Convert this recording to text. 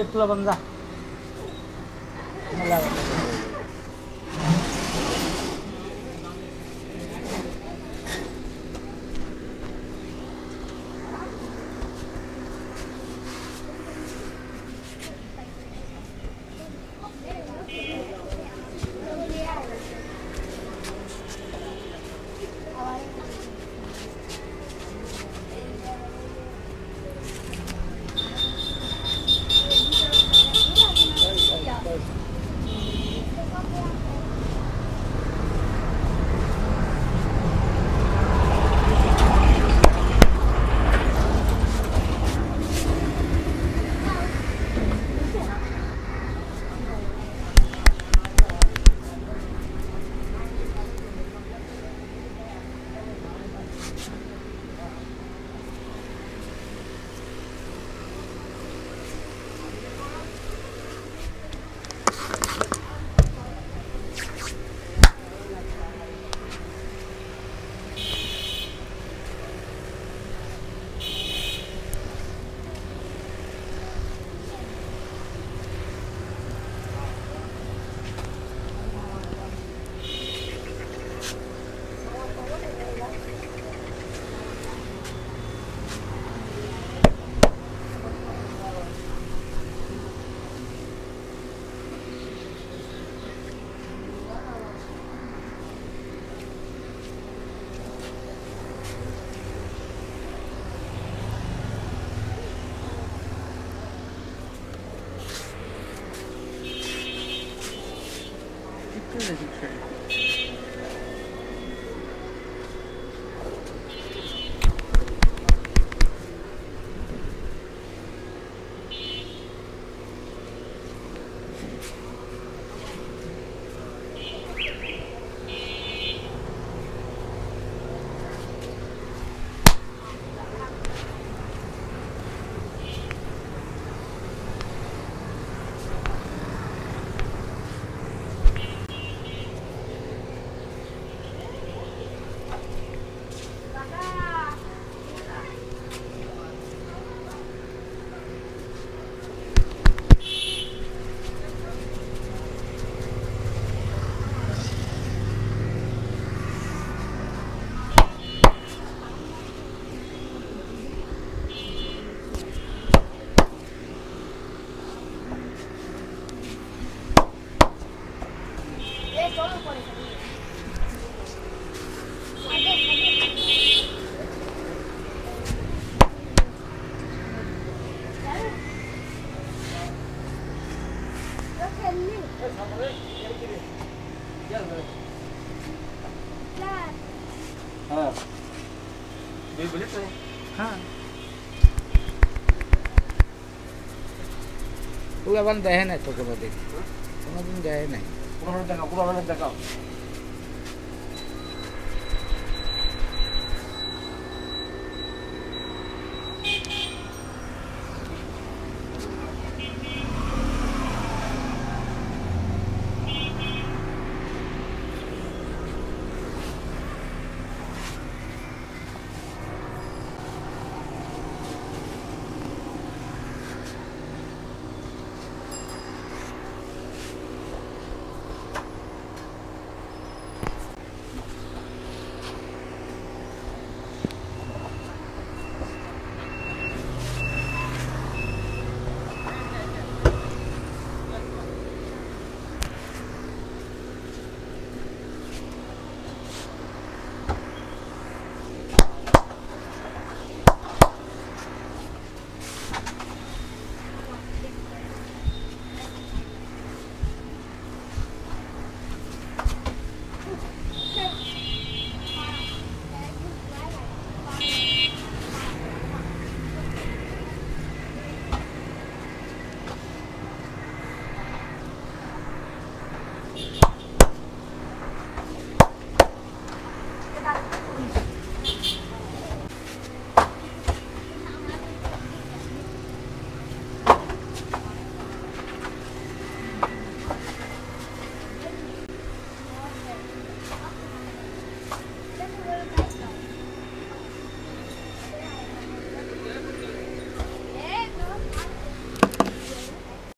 ए बंदा पण पूरा बंद है ना तो कभी दिन जाए नहीं 不知道在干，不知道人在干。